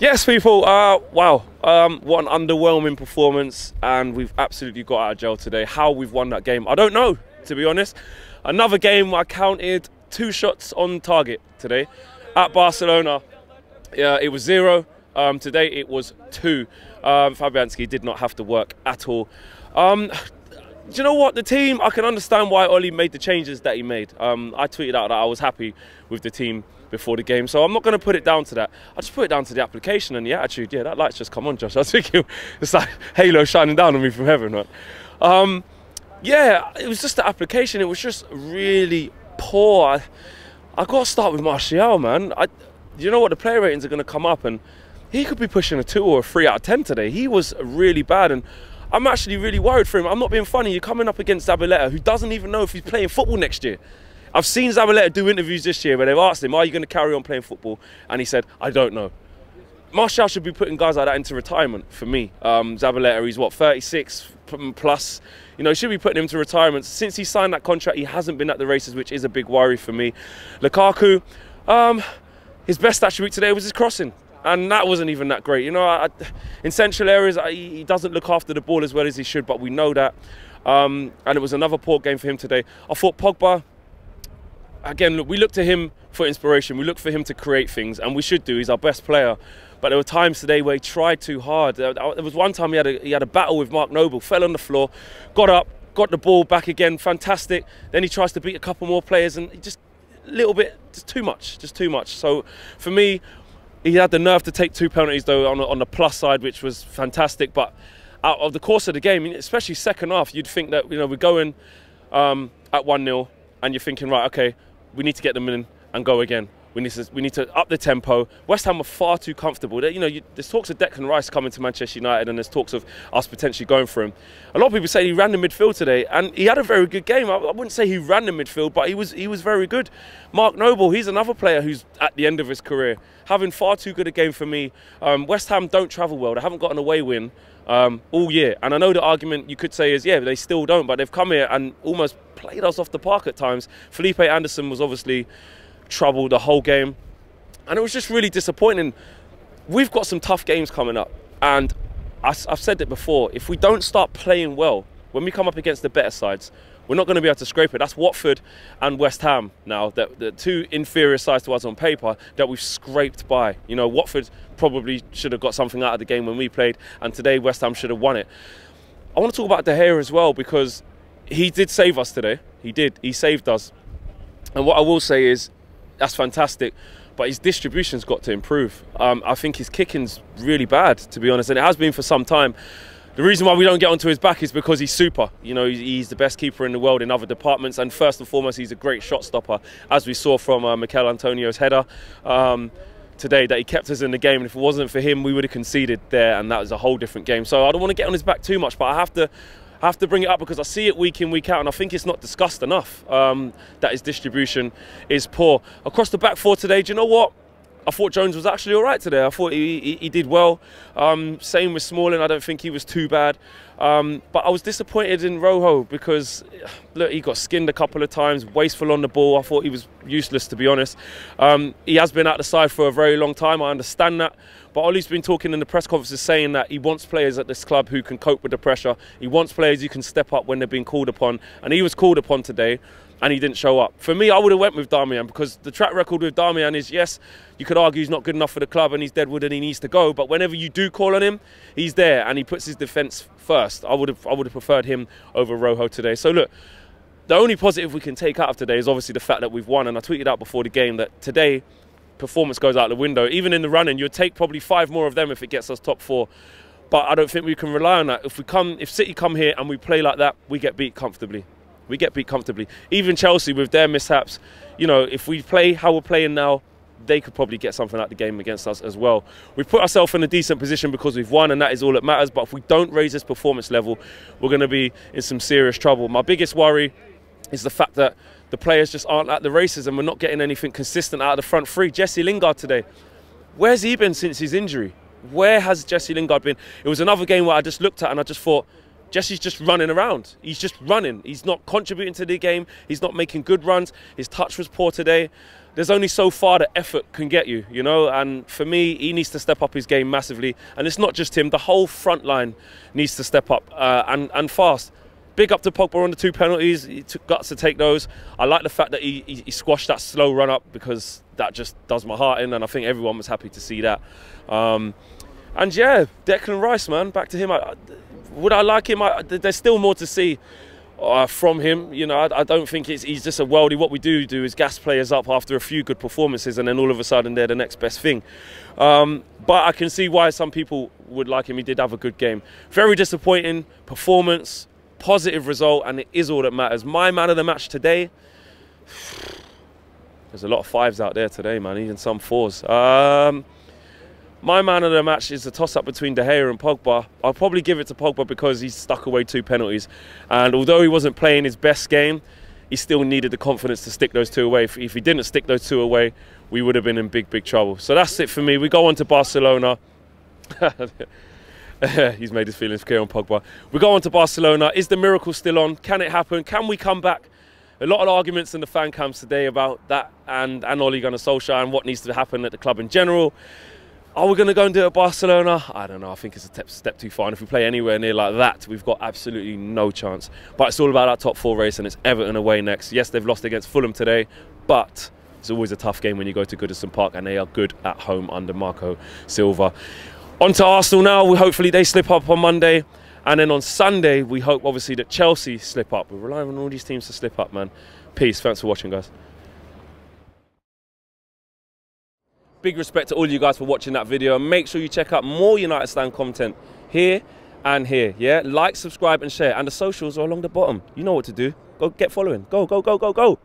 Yes, people. Uh, wow, um, what an underwhelming performance, and we've absolutely got out of jail today. How we've won that game, I don't know, to be honest. Another game I counted two shots on target today at Barcelona. Yeah, it was zero. Um, today it was two. Um, Fabianski did not have to work at all. Um, do you know what? The team, I can understand why Ole made the changes that he made. Um, I tweeted out that I was happy with the team before the game. So I'm not going to put it down to that. I just put it down to the application and the attitude. Yeah, that light's just come on, Josh. I was thinking it's like halo shining down on me from heaven. Right? Um, yeah, it was just the application. It was just really poor. I, I got to start with Martial, man. I, you know what? The player ratings are going to come up and he could be pushing a two or a three out of ten today. He was really bad and I'm actually really worried for him. I'm not being funny. You're coming up against Zabaleta, who doesn't even know if he's playing football next year. I've seen Zabaleta do interviews this year where they've asked him, Are you going to carry on playing football? And he said, I don't know. Martial should be putting guys like that into retirement for me. Um, Zabaleta, he's what, 36 plus? You know, should be putting him to retirement. Since he signed that contract, he hasn't been at the races, which is a big worry for me. Lukaku, um, his best attribute today was his crossing and that wasn't even that great. You know, I, in central areas, I, he doesn't look after the ball as well as he should, but we know that. Um, and it was another poor game for him today. I thought Pogba, again, look, we look to him for inspiration. We look for him to create things, and we should do. He's our best player. But there were times today where he tried too hard. There was one time he had a, he had a battle with Mark Noble, fell on the floor, got up, got the ball back again, fantastic. Then he tries to beat a couple more players, and just a little bit, just too much, just too much. So for me, he had the nerve to take two penalties though on, on the plus side, which was fantastic. But out of the course of the game, especially second half, you'd think that you know we're going um, at one 0 and you're thinking right, okay, we need to get them in and go again. We need to we need to up the tempo. West Ham are far too comfortable. They, you know, you, there's talks of Declan Rice coming to Manchester United, and there's talks of us potentially going for him. A lot of people say he ran the midfield today, and he had a very good game. I, I wouldn't say he ran the midfield, but he was he was very good. Mark Noble, he's another player who's at the end of his career, having far too good a game for me. Um, West Ham don't travel well. They haven't got an away win. Um, all year. And I know the argument you could say is, yeah, they still don't, but they've come here and almost played us off the park at times. Felipe Anderson was obviously trouble the whole game. And it was just really disappointing. We've got some tough games coming up. And I've said it before, if we don't start playing well, when we come up against the better sides, we're not going to be able to scrape it. That's Watford and West Ham now, that the two inferior sides to us on paper that we've scraped by. You know, Watford probably should have got something out of the game when we played, and today West Ham should have won it. I want to talk about De Gea as well because he did save us today. He did. He saved us. And what I will say is, that's fantastic. But his distribution's got to improve. Um, I think his kicking's really bad, to be honest, and it has been for some time. The reason why we don't get onto his back is because he's super. You know, he's the best keeper in the world in other departments, and first and foremost, he's a great shot stopper, as we saw from uh, Michail Antonio's header. Um, today that he kept us in the game and if it wasn't for him we would have conceded there and that was a whole different game so I don't want to get on his back too much but I have to I have to bring it up because I see it week in, week out, and I think it's not discussed enough um, that his distribution is poor. Across the back four today, do you know what? I thought Jones was actually all right today. I thought he, he, he did well. Um, same with Smalling. I don't think he was too bad. Um, but I was disappointed in Rojo because, look, he got skinned a couple of times, wasteful on the ball. I thought he was useless, to be honest. Um, he has been out the side for a very long time. I understand that. But Ole's been talking in the press conferences saying that he wants players at this club who can cope with the pressure. He wants players who can step up when they're being called upon. And he was called upon today and he didn't show up. For me, I would have went with Darmian because the track record with Darmian is yes, you could argue he's not good enough for the club and he's deadwood and he needs to go. But whenever you do call on him, he's there and he puts his defence first. I would have I would have preferred him over Rojo today. So look, the only positive we can take out of today is obviously the fact that we've won. And I tweeted out before the game that today performance goes out the window. Even in the running, you'd take probably five more of them if it gets us top four. But I don't think we can rely on that. If we come, if City come here and we play like that, we get beat comfortably. We get beat comfortably. Even Chelsea with their mishaps, you know, if we play how we're playing now, they could probably get something out of the game against us as well. We've put ourselves in a decent position because we've won, and that is all that matters. But if we don't raise this performance level, we're going to be in some serious trouble. My biggest worry is the fact that the players just aren't at the races and we're not getting anything consistent out of the front three. Jesse Lingard today, where's he been since his injury? Where has Jesse Lingard been? It was another game where I just looked at and I just thought, Jesse's just running around. He's just running. He's not contributing to the game. He's not making good runs. His touch was poor today. There's only so far that effort can get you, you know. And for me, he needs to step up his game massively. And it's not just him. The whole front line needs to step up uh, and and fast. Big up to Pogba on the two penalties. He took guts to take those. I like the fact that he, he, he squashed that slow run up because that just does my heart in, and I think everyone was happy to see that. Um, and yeah, Declan Rice, man, back to him. I, would I like him? I, there's still more to see uh, from him. You know, I, I don't think it's he's just a worldie. What we do do is gas players up after a few good performances, and then all of a sudden they're the next best thing. Um, but I can see why some people would like him. He did have a good game. Very disappointing performance, positive result, and it is all that matters. My man of the match today. There's a lot of fives out there today, man. Even some fours. Um, my man of the match is a toss-up between De Gea and Pogba. I'll probably give it to Pogba because he's stuck away two penalties. And although he wasn't playing his best game, he still needed the confidence to stick those two away. If, if he didn't stick those two away, we would have been in big, big trouble. So that's it for me. We go on to Barcelona. He's made his feelings clear on Pogba. We go on to Barcelona. Is the miracle still on? Can it happen? Can we come back? A lot of arguments in the fan camps today about that and, and Ole Gunnar Solskjaer and what needs to happen at the club in general. Are we going to go and do it at Barcelona? I don't know. I think it's a step, step too far. And if we play anywhere near like that, we've got absolutely no chance. But it's all about that top four race, and it's Everton away next. Yes, they've lost against Fulham today, but it's always a tough game when you go to Goodison Park, and they are good at home under Marco Silva. On to Arsenal now. We hopefully they slip up on Monday. And then on Sunday, we hope obviously that Chelsea slip up. We're relying on all these teams to slip up, man. Peace. Thanks for watching, guys. Big respect to all you guys for watching that video and make sure you check out more United Stand content here and here. Yeah, like, subscribe, and share. And the socials are along the bottom. You know what to do. Go get following. Go, go, go, go, go.